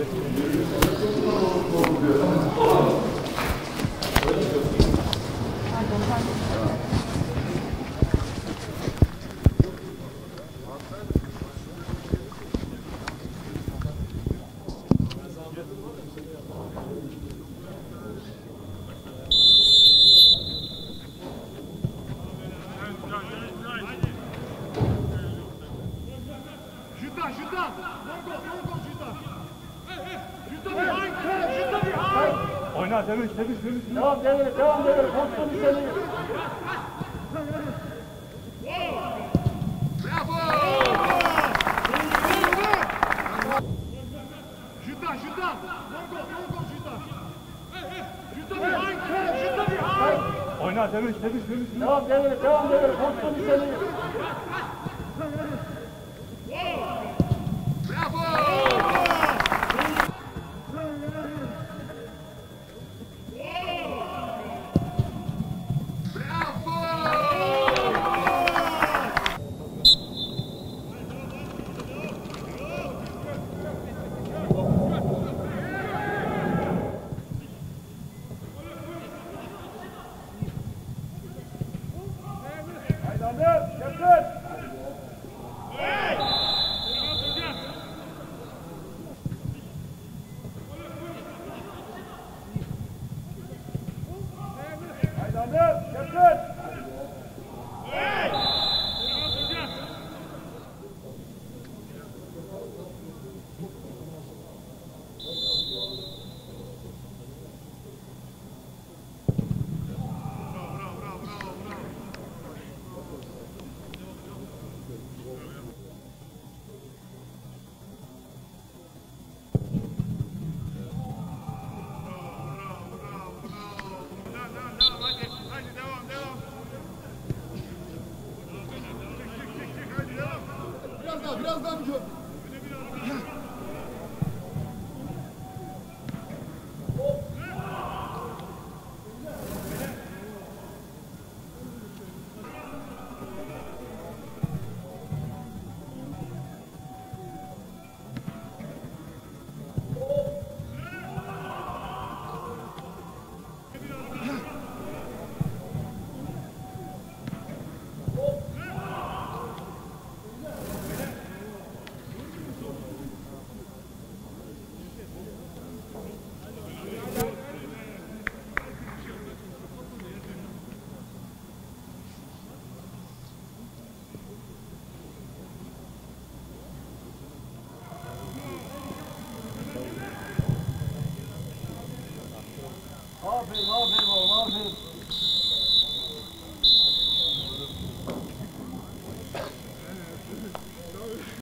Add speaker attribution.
Speaker 1: Juta, Juta! Judas, Judas! Encore, encore, Judas!
Speaker 2: Oyna Sevinç, Sevinç, Sevinç.
Speaker 3: Devam devre, devam devre.
Speaker 1: Juta behind!
Speaker 2: Oyna Sevinç, Sevinç, Sevinç.
Speaker 3: Devam devre, devam devre. Postun üzerine. Haydander, yakın. Biraz daha, Aferin, aferin oğlum, aferin.